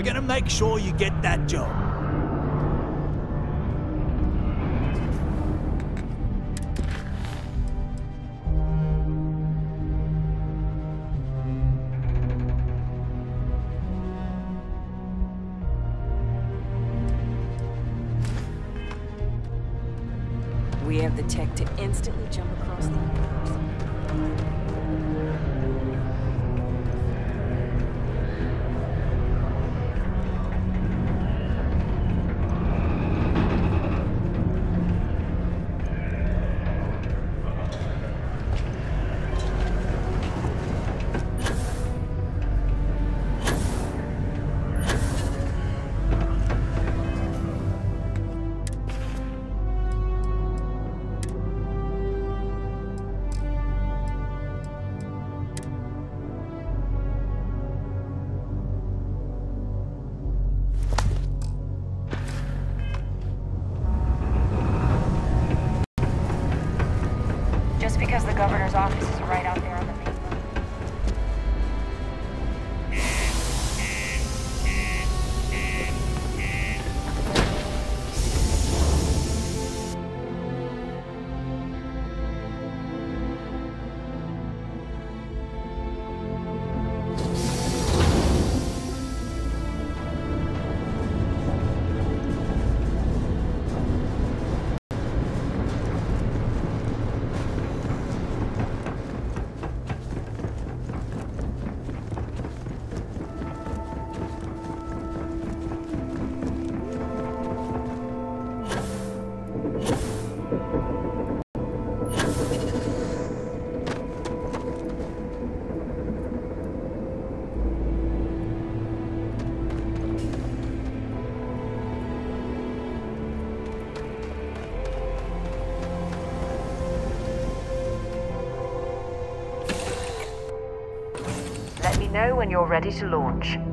We're gonna make sure you get that job. We have the tech to instantly jump across the universe. You're ready to launch.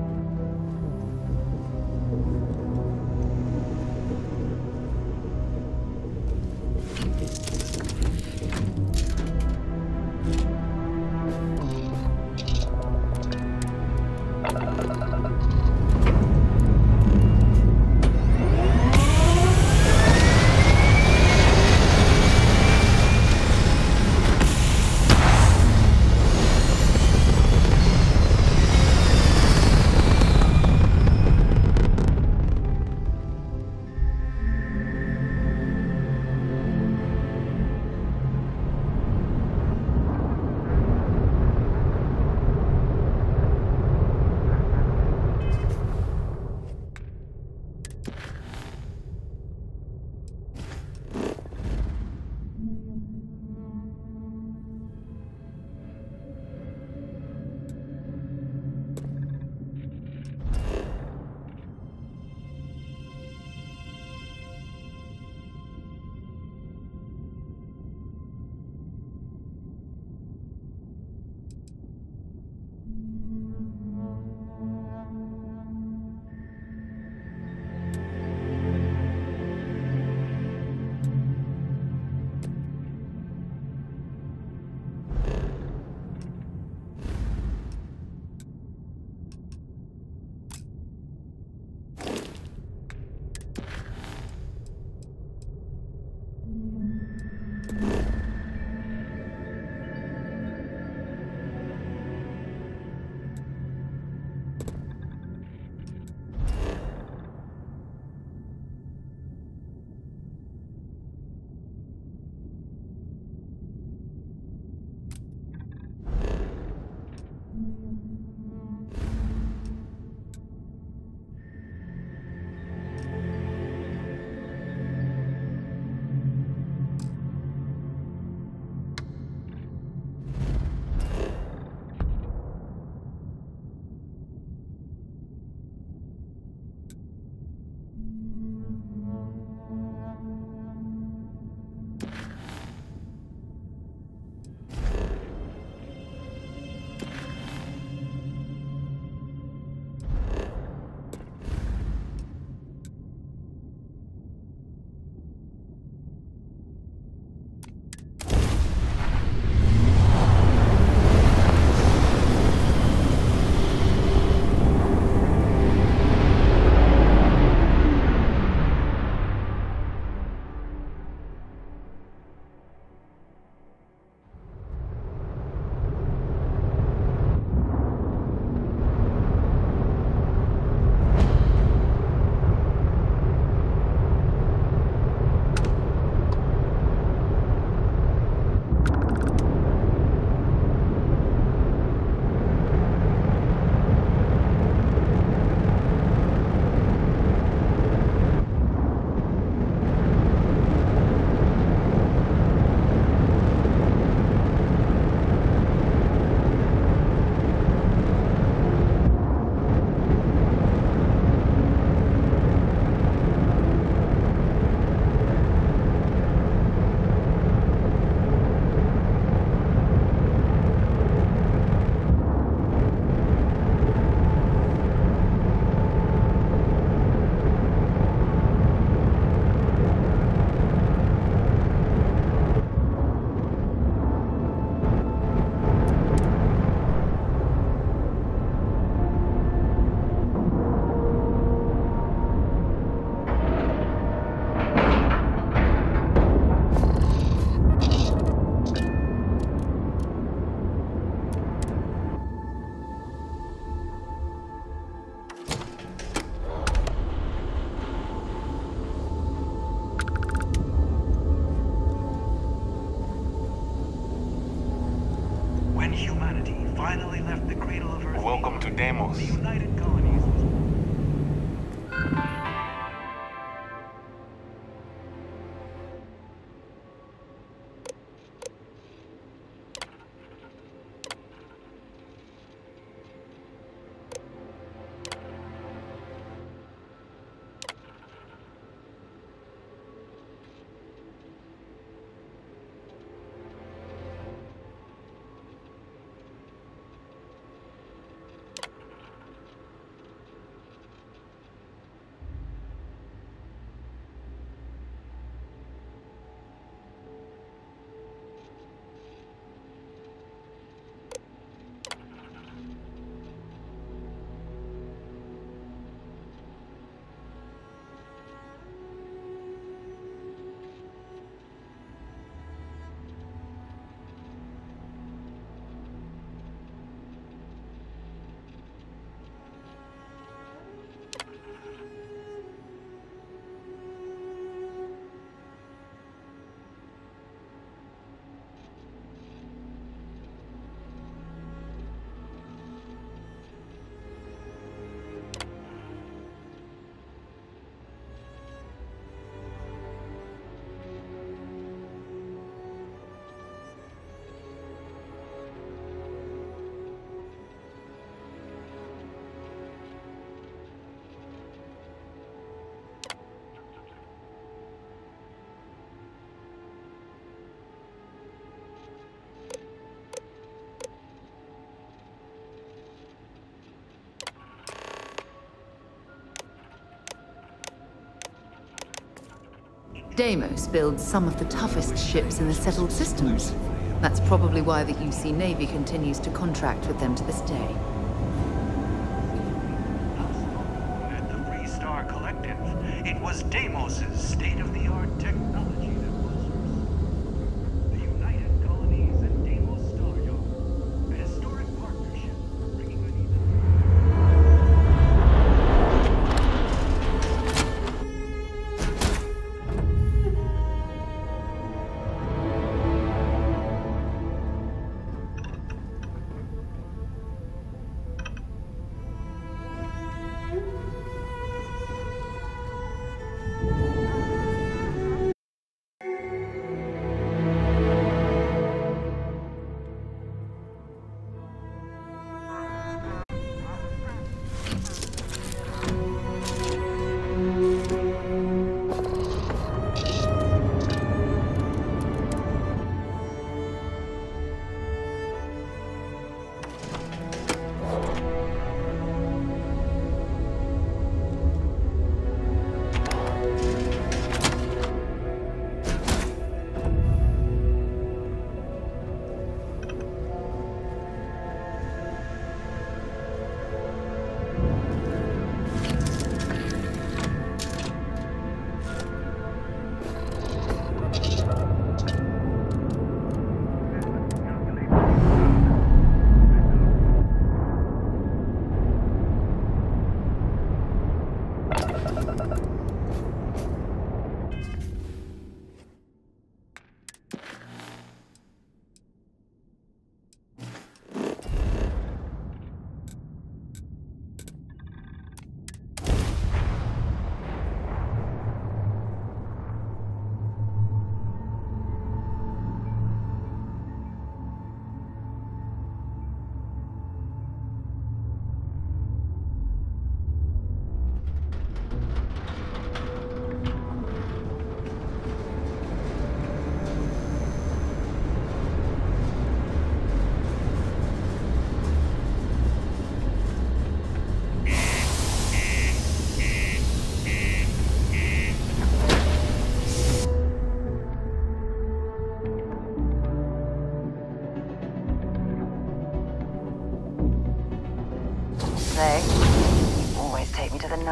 Deimos builds some of the toughest ships in the settled systems. That's probably why the UC Navy continues to contract with them to this day.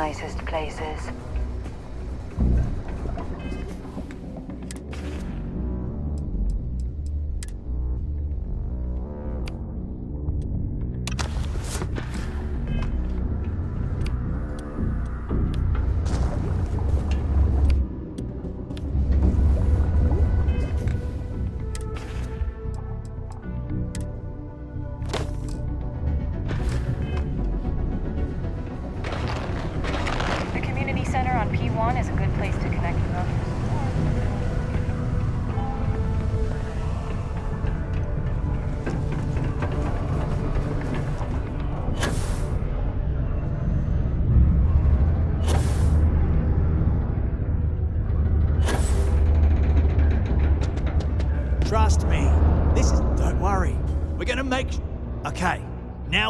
Nicest places.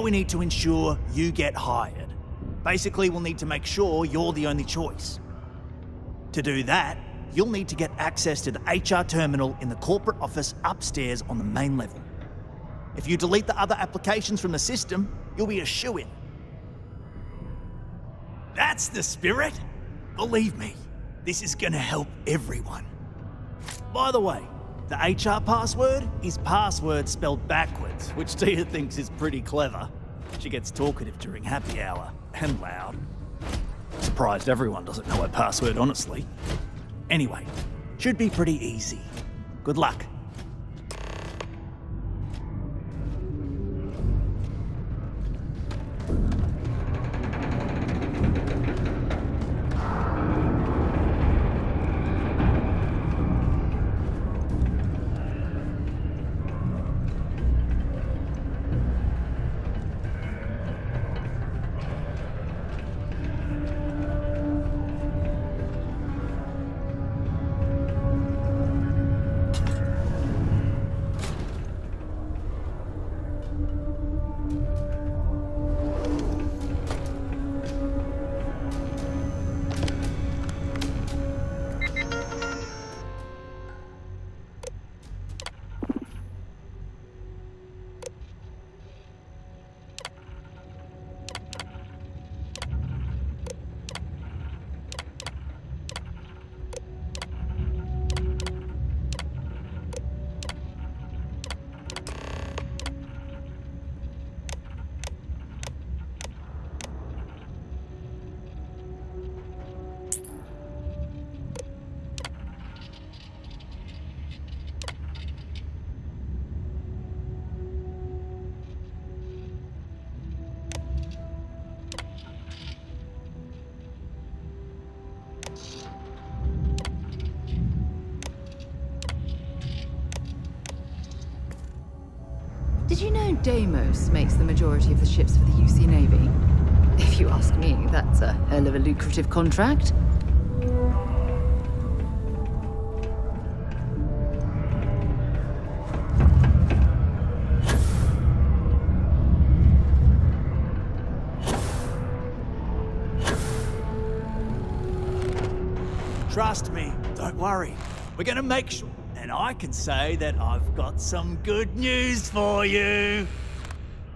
We need to ensure you get hired. Basically, we'll need to make sure you're the only choice. To do that, you'll need to get access to the HR terminal in the corporate office upstairs on the main level. If you delete the other applications from the system, you'll be a shoo in. That's the spirit! Believe me, this is gonna help everyone. By the way, the HR password is password spelled backwards, which Tia thinks is pretty clever. She gets talkative during happy hour, and loud. Surprised everyone doesn't know her password, honestly. Anyway, should be pretty easy. Good luck. Did Deimos makes the majority of the ships for the UC Navy? If you ask me, that's a hell of a lucrative contract. Trust me, don't worry. We're gonna make sure. I can say that I've got some good news for you.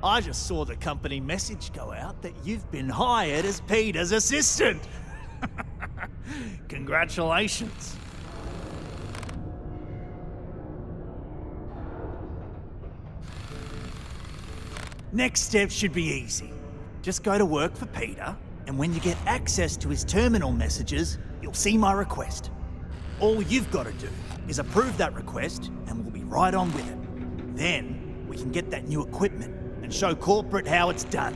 I just saw the company message go out that you've been hired as Peter's assistant. Congratulations. Next step should be easy. Just go to work for Peter, and when you get access to his terminal messages, you'll see my request. All you've got to do is approve that request, and we'll be right on with it. Then, we can get that new equipment and show corporate how it's done.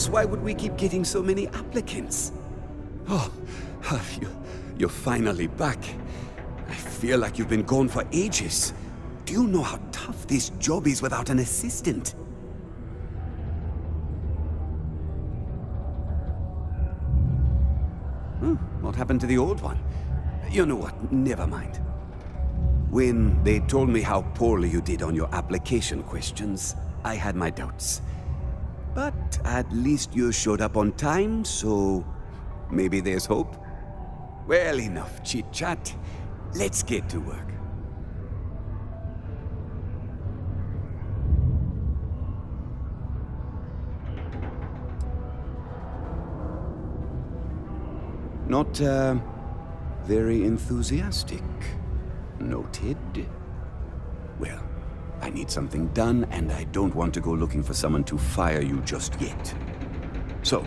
Else why would we keep getting so many applicants? Oh, you, you're finally back. I feel like you've been gone for ages. Do you know how tough this job is without an assistant? Hmm, what happened to the old one? You know what, never mind. When they told me how poorly you did on your application questions, I had my doubts. But at least you showed up on time, so maybe there's hope. Well, enough chit chat. Let's get to work. Not, uh, very enthusiastic. Noted. Well, I need something done, and I don't want to go looking for someone to fire you just yet. So,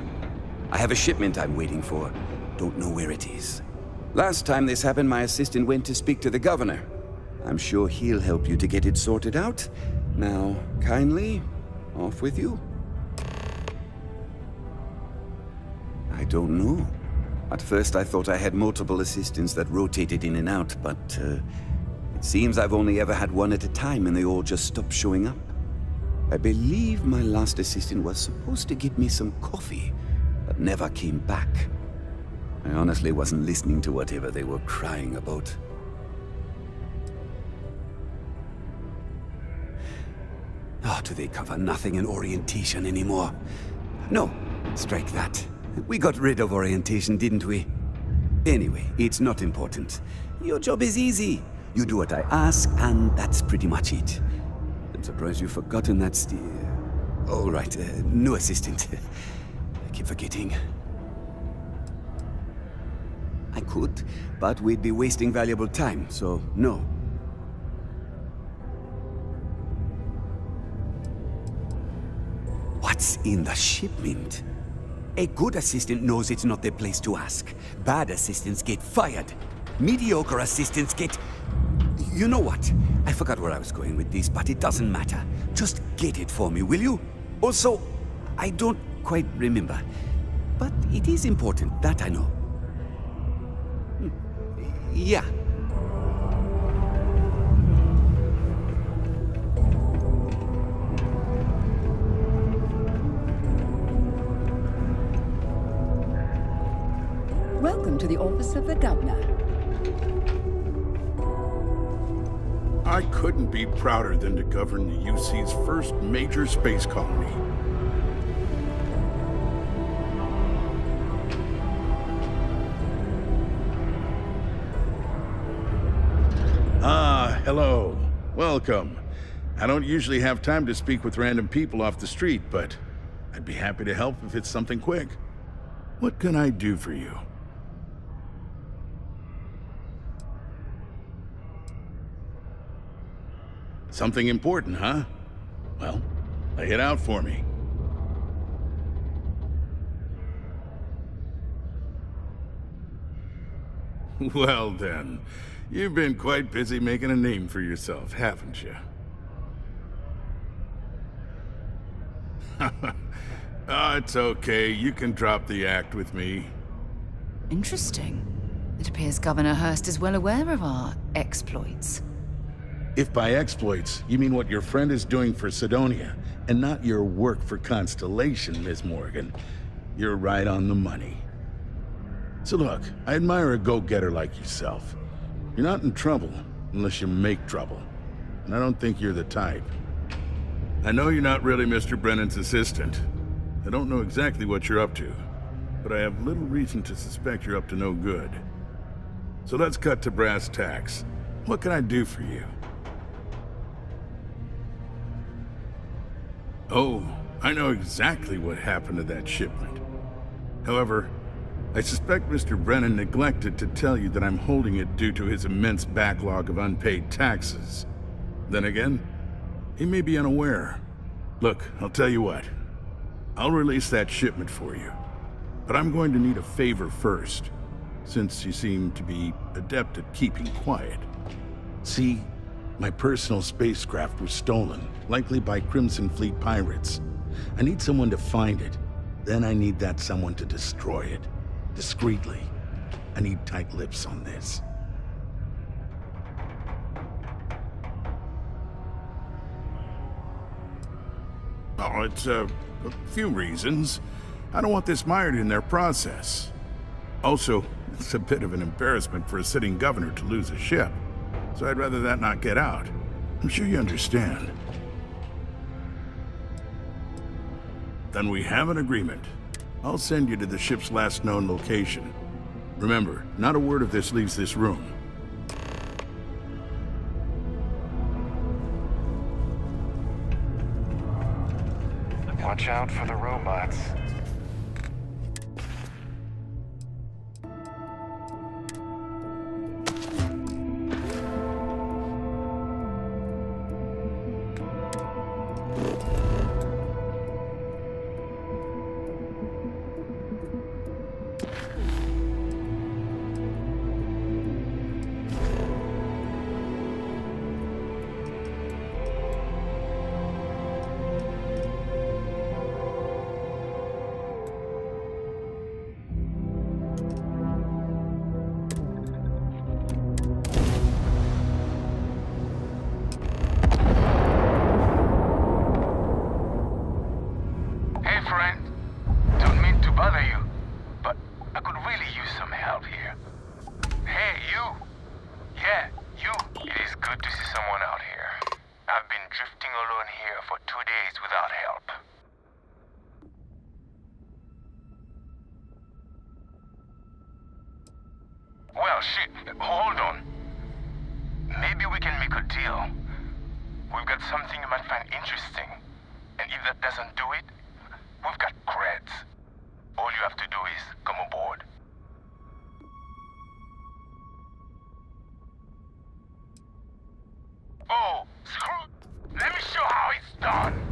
I have a shipment I'm waiting for. Don't know where it is. Last time this happened, my assistant went to speak to the governor. I'm sure he'll help you to get it sorted out. Now, kindly, off with you. I don't know. At first I thought I had multiple assistants that rotated in and out, but uh, seems I've only ever had one at a time and they all just stopped showing up. I believe my last assistant was supposed to get me some coffee, but never came back. I honestly wasn't listening to whatever they were crying about. Oh, do they cover nothing in orientation anymore? No, strike that. We got rid of orientation, didn't we? Anyway, it's not important. Your job is easy. You do what I ask, and that's pretty much it. I'm surprised you've forgotten that st- All right, uh, no assistant. I keep forgetting. I could, but we'd be wasting valuable time, so no. What's in the shipment? A good assistant knows it's not their place to ask. Bad assistants get fired. Mediocre assistants get... You know what? I forgot where I was going with this, but it doesn't matter. Just get it for me, will you? Also, I don't quite remember. But it is important, that I know. Hmm. Yeah. Welcome to the office of the governor. I couldn't be prouder than to govern the UC's first major space colony. Ah, hello. Welcome. I don't usually have time to speak with random people off the street, but I'd be happy to help if it's something quick. What can I do for you? Something important, huh? Well, lay it out for me. Well then, you've been quite busy making a name for yourself, haven't you? oh, it's okay. You can drop the act with me. Interesting. It appears Governor Hurst is well aware of our exploits. If by exploits, you mean what your friend is doing for Cydonia, and not your work for Constellation, Ms. Morgan, you're right on the money. So look, I admire a go-getter like yourself. You're not in trouble unless you make trouble. And I don't think you're the type. I know you're not really Mr. Brennan's assistant. I don't know exactly what you're up to, but I have little reason to suspect you're up to no good. So let's cut to brass tacks. What can I do for you? Oh, I know exactly what happened to that shipment. However, I suspect Mr. Brennan neglected to tell you that I'm holding it due to his immense backlog of unpaid taxes. Then again, he may be unaware. Look, I'll tell you what. I'll release that shipment for you. But I'm going to need a favor first, since you seem to be adept at keeping quiet. See, my personal spacecraft was stolen, likely by Crimson Fleet pirates. I need someone to find it. Then I need that someone to destroy it. Discreetly. I need tight lips on this. Oh, it's uh, a few reasons. I don't want this mired in their process. Also, it's a bit of an embarrassment for a sitting governor to lose a ship. So I'd rather that not get out. I'm sure you understand. Then we have an agreement. I'll send you to the ship's last known location. Remember, not a word of this leaves this room. Watch out for the robots. Shit, hold on. Maybe we can make a deal. We've got something you might find interesting. And if that doesn't do it, we've got creds. All you have to do is come aboard. Oh, screw... Let me show how it's done.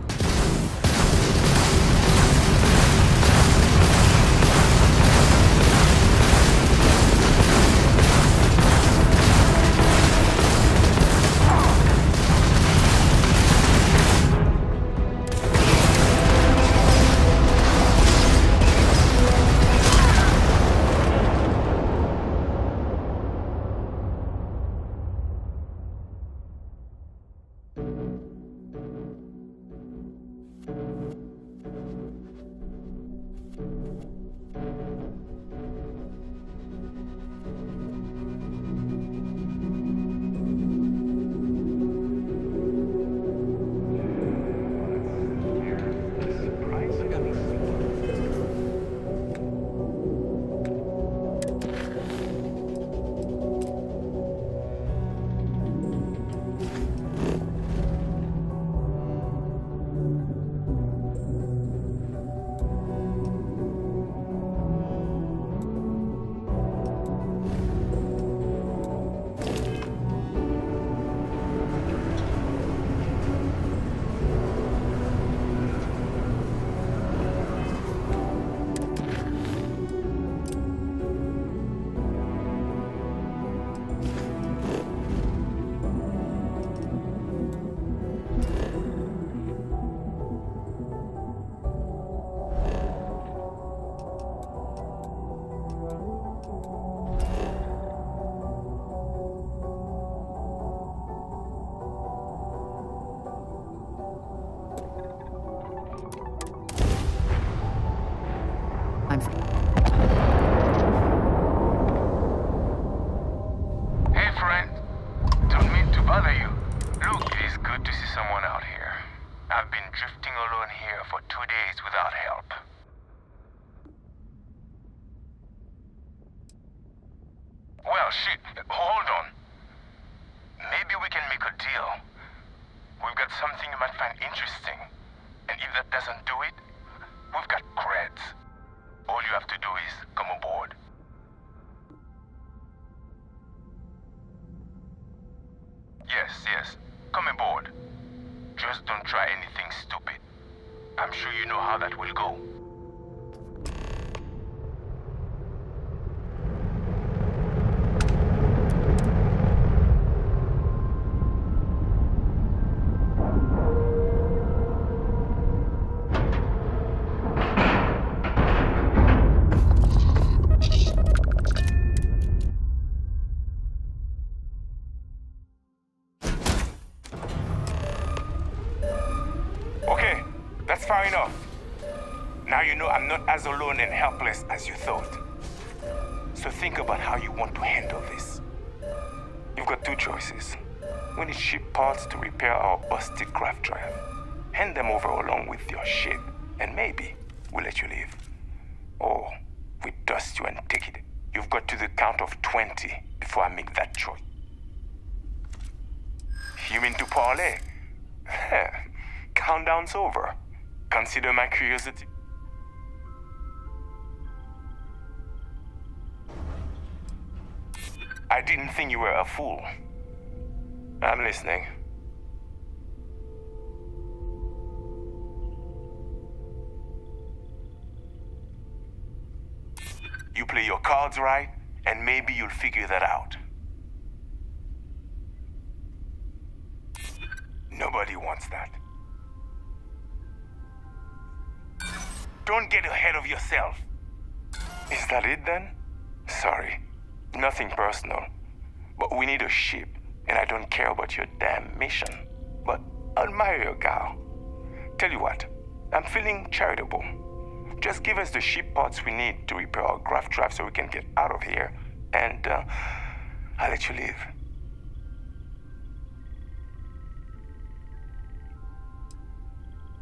That's far enough. Now you know I'm not as alone and helpless as you thought. So think about how you want to handle this. You've got two choices. We need ship parts to repair our busted grav drive. Hand them over along with your ship, and maybe we'll let you leave. Or we dust you and take it. You've got to the count of 20 before I make that choice. You mean to parlay? Countdown's over. Consider my curiosity. I didn't think you were a fool. I'm listening. You play your cards right, and maybe you'll figure that out. Nobody wants that. Don't get ahead of yourself. Is that it then? Sorry. Nothing personal. But we need a ship, and I don't care about your damn mission. But admire your gal. Tell you what, I'm feeling charitable. Just give us the ship parts we need to repair our grav drive so we can get out of here, and uh, I'll let you leave.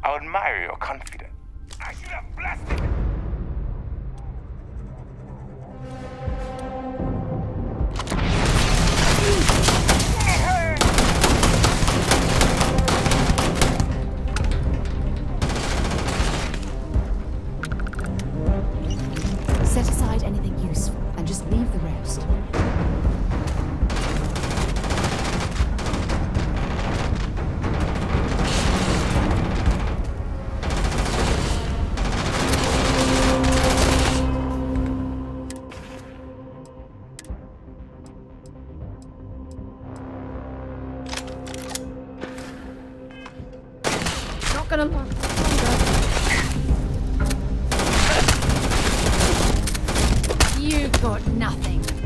I admire your confidence. I should have blasted You got nothing.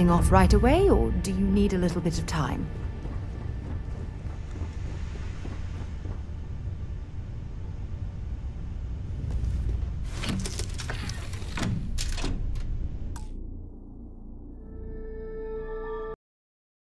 Off right away, or do you need a little bit of time?